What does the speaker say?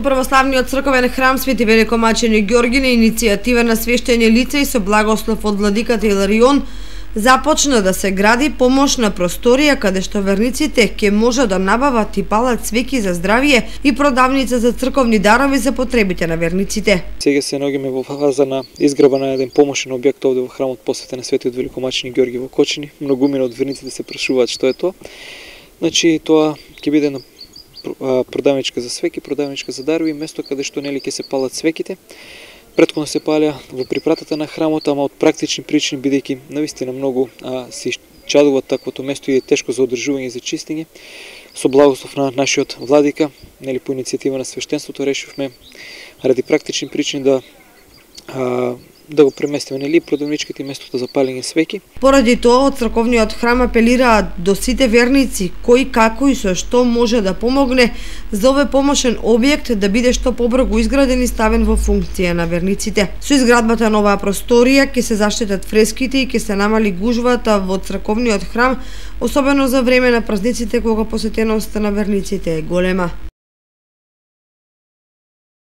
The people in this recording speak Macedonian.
Во православниот црковен храм Свети Великомачени Ѓорги на иницијатива на свештени лица и со благослов од владиката Иларион започна да се гради помошна просторија каде што верниците ќе може да набават и палат свеки за здравје и продавница за црковни дарови за потребите на верниците. Сега се наоѓаме во фаза на изграба на еден помошен објект овде во храмот посветен на Светиот Великомачени Ѓорги во Кочини. Многумина од верниците се прашуваат што е тоа. Значи тоа ќе биде на продавничка за свеки, продавничка за дарби, место каде што нели ќе се палат свеките. Предходно се палеа во припратата на храмот, ама од практични причини бидејќи навистина многу а, се чадува таквото место и е тешко за одржување и за чистење. Со благослов на нашиот владика, нели по иницијатива на свештенството решивме ради практични причини да а, да го преместиме нели продавничките и местото за палење свеки. Поради тоа од црковниот храм апелираат до сите верници кој како и со што може да помогне за овој помошен објект да биде што побрзо изграден и ставен во функција на верниците. Со изградбата на оваа просторија ќе се заштитат фреските и ќе се намали гужвата во црковниот храм, особено за време на празниците кога посетеноста на верниците е голема.